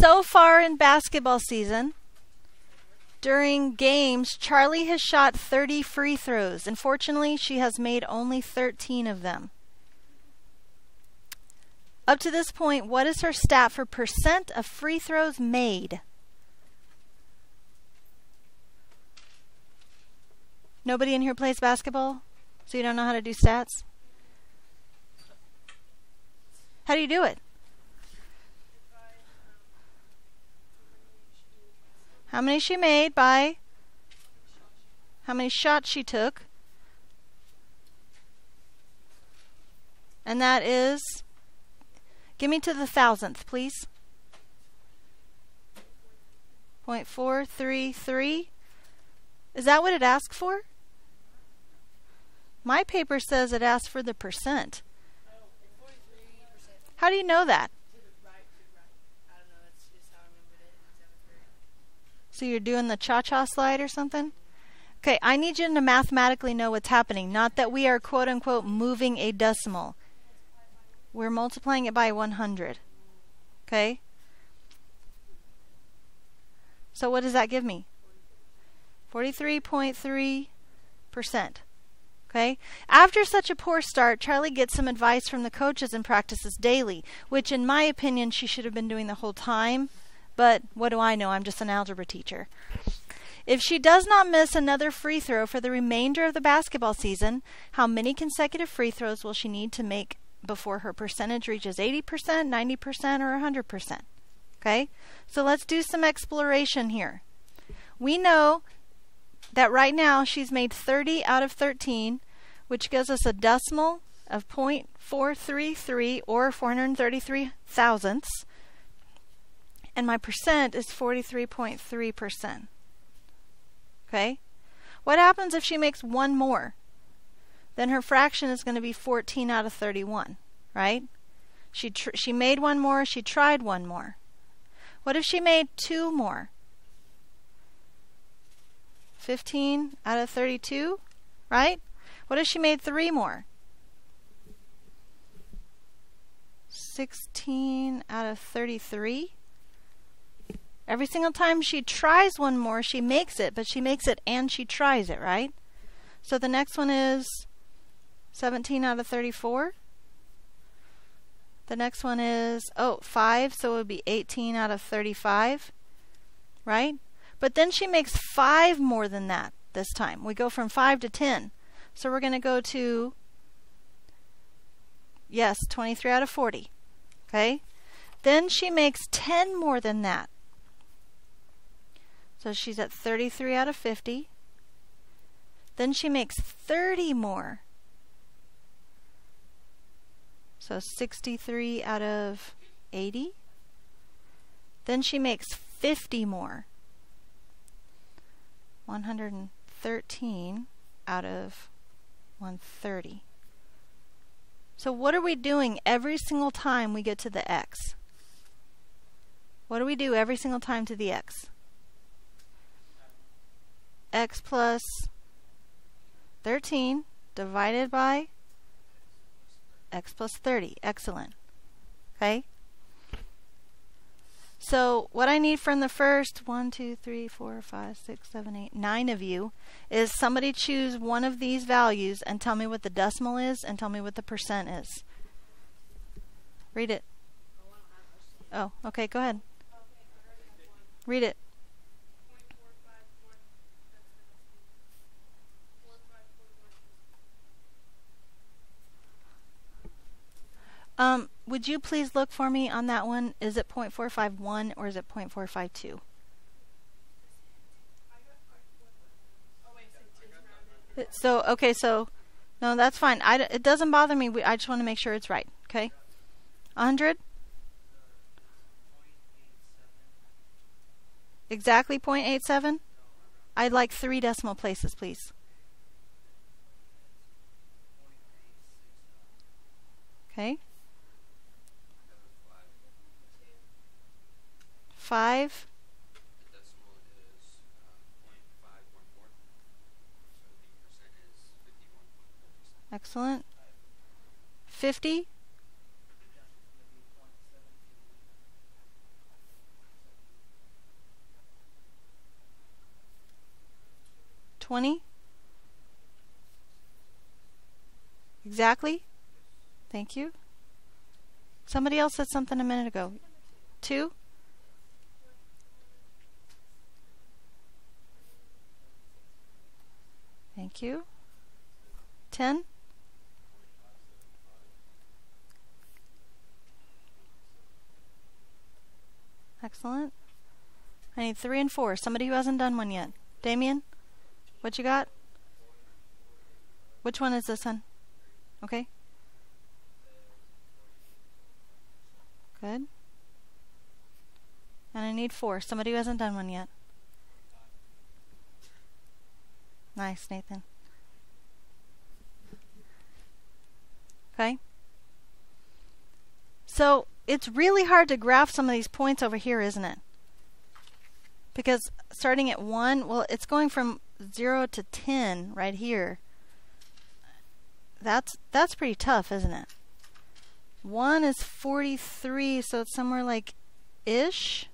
So far in basketball season, during games, Charlie has shot 30 free throws. Unfortunately, she has made only 13 of them. Up to this point, what is her stat for percent of free throws made? Nobody in here plays basketball? So you don't know how to do stats? How do you do it? How many she made by how many shots she took. And that is, give me to the thousandth, please. 0.433. Is that what it asked for? My paper says it asked for the percent. How do you know that? So you're doing the cha-cha slide or something? Okay, I need you to mathematically know what's happening, not that we are quote unquote moving a decimal. We're multiplying it by 100. Okay? So what does that give me? 43.3%. Okay? After such a poor start, Charlie gets some advice from the coaches and practices daily, which in my opinion she should have been doing the whole time. But what do I know? I'm just an algebra teacher. If she does not miss another free throw for the remainder of the basketball season, how many consecutive free throws will she need to make before her percentage reaches 80%, 90%, or 100%? Okay? So let's do some exploration here. We know that right now she's made 30 out of 13, which gives us a decimal of 0.433 or 433 thousandths and my percent is 43.3%. Okay? What happens if she makes one more? Then her fraction is going to be 14 out of 31, right? She she made one more, she tried one more. What if she made two more? 15 out of 32, right? What if she made three more? 16 out of 33. Every single time she tries one more, she makes it, but she makes it and she tries it, right? So the next one is 17 out of 34. The next one is, oh, 5, so it would be 18 out of 35, right? But then she makes 5 more than that this time. We go from 5 to 10. So we're going to go to, yes, 23 out of 40. Okay? Then she makes 10 more than that. So she's at 33 out of 50. Then she makes 30 more. So 63 out of 80. Then she makes 50 more. 113 out of 130. So what are we doing every single time we get to the x? What do we do every single time to the x? X plus 13 divided by x plus 30. Excellent. Okay? So what I need from the first one, two, three, four, five, six, seven, eight, nine of you is somebody choose one of these values and tell me what the decimal is and tell me what the percent is. Read it. Oh, okay, go ahead. Read it. Um, would you please look for me on that one? Is it 0.451 or is it 0.452? So, okay, so, no, that's fine. I, it doesn't bother me. I just want to make sure it's right. Okay? 100? Exactly 0.87? I'd like three decimal places, please. Okay? five. Excellent. 50? Twenty? Exactly? Thank you. Somebody else said something a minute ago. Two? Thank you. Ten? Excellent. I need three and four. Somebody who hasn't done one yet. Damien? What you got? Which one is this one? Okay. Good. And I need four. Somebody who hasn't done one yet. Nice, Nathan. Okay. So it's really hard to graph some of these points over here, isn't it? Because starting at 1, well, it's going from 0 to 10 right here. That's that's pretty tough, isn't it? 1 is 43, so it's somewhere like ish.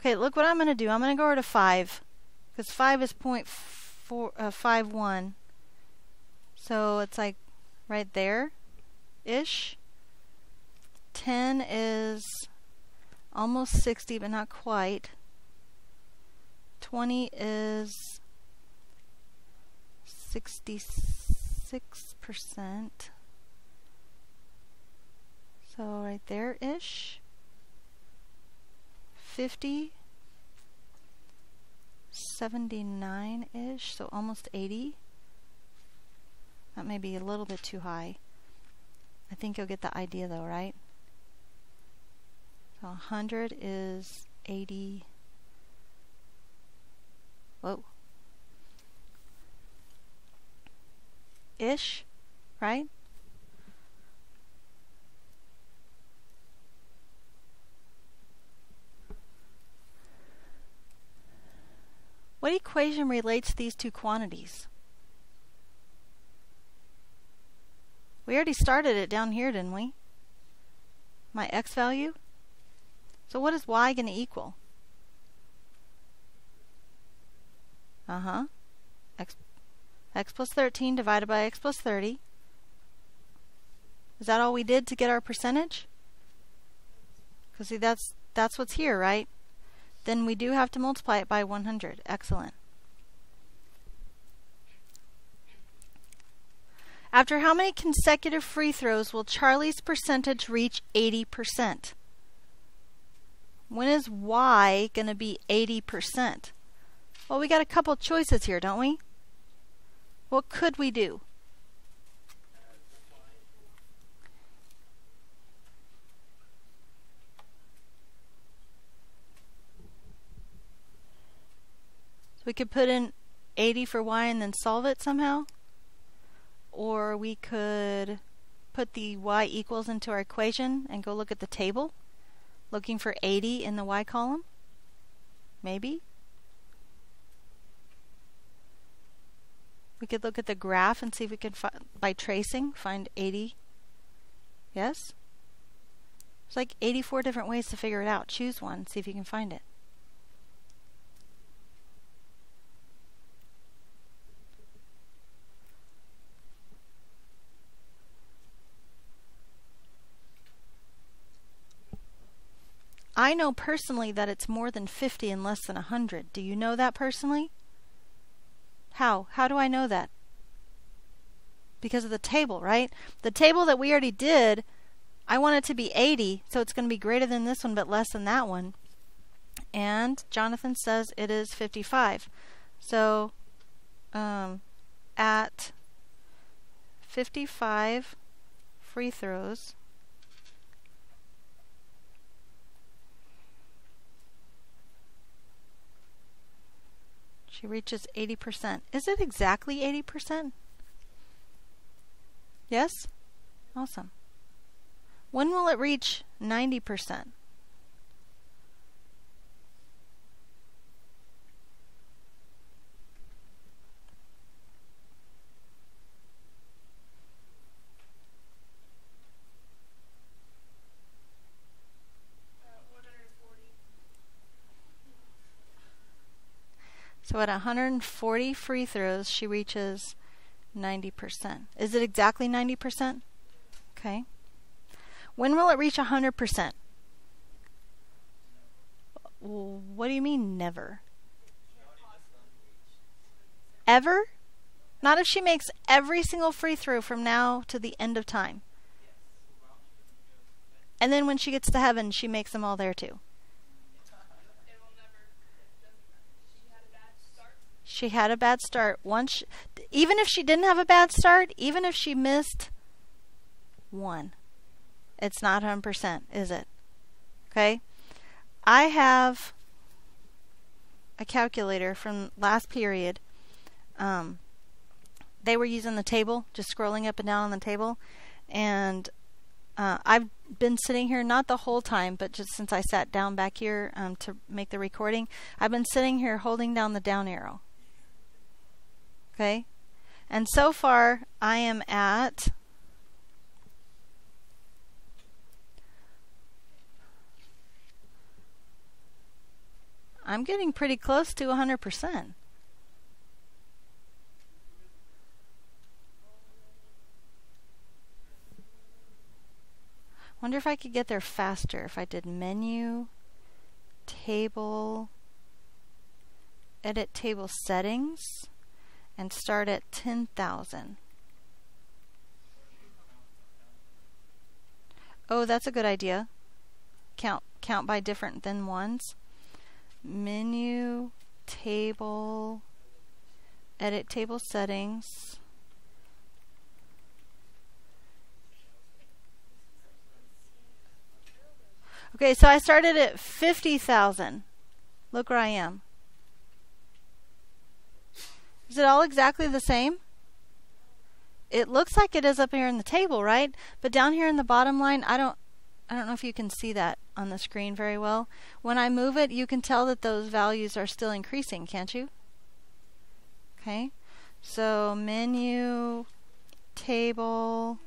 Okay, look what I'm going to do. I'm going to go over to 5. Because 5 is point four, uh, 5, 1. So it's like right there ish. 10 is almost 60, but not quite. 20 is 66%. So right there-ish. 50, 79-ish, so almost 80. That may be a little bit too high. I think you'll get the idea though, right? So 100 is 80. Whoa. Ish, right? What equation relates these two quantities? We already started it down here, didn't we? My x value? So what is y going to equal? Uh-huh. X, x plus 13 divided by x plus 30. Is that all we did to get our percentage? Because see, that's, that's what's here, right? Then we do have to multiply it by 100. Excellent. After how many consecutive free throws will Charlie's percentage reach 80%? When is y going to be 80%? Well, we got a couple choices here, don't we? What could we do? We could put in 80 for y and then solve it somehow? Or we could put the y equals into our equation and go look at the table, looking for 80 in the y column? Maybe? We could look at the graph and see if we could, by tracing, find 80. Yes? There's like 84 different ways to figure it out. Choose one, see if you can find it. I know personally that it's more than 50 and less than 100. Do you know that personally? How? How do I know that? Because of the table, right? The table that we already did, I want it to be 80, so it's going to be greater than this one but less than that one. And Jonathan says it is 55. So um, at 55 free throws, She reaches 80%. Is it exactly 80%? Yes? Awesome. When will it reach 90%? So at 140 free throws, she reaches 90%. Is it exactly 90%? Okay. When will it reach 100%? What do you mean never? Ever? Not if she makes every single free throw from now to the end of time. And then when she gets to heaven, she makes them all there too. She had a bad start. Once, even if she didn't have a bad start, even if she missed one, it's not 100%, is it? Okay? I have a calculator from last period. Um, they were using the table, just scrolling up and down on the table, and uh, I've been sitting here not the whole time, but just since I sat down back here um, to make the recording, I've been sitting here holding down the down arrow. Okay, and so far I am at I'm getting pretty close to 100%. Wonder if I could get there faster if I did menu, table, edit table settings, and start at 10,000. Oh, that's a good idea. Count count by different than ones menu, table, edit table settings. Okay, so I started at 50,000. Look where I am. Is it all exactly the same? It looks like it is up here in the table, right? But down here in the bottom line, I don't I don't know if you can see that on the screen very well. When I move it, you can tell that those values are still increasing, can't you? Okay, so menu, table,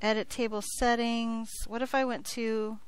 edit table settings. What if I went to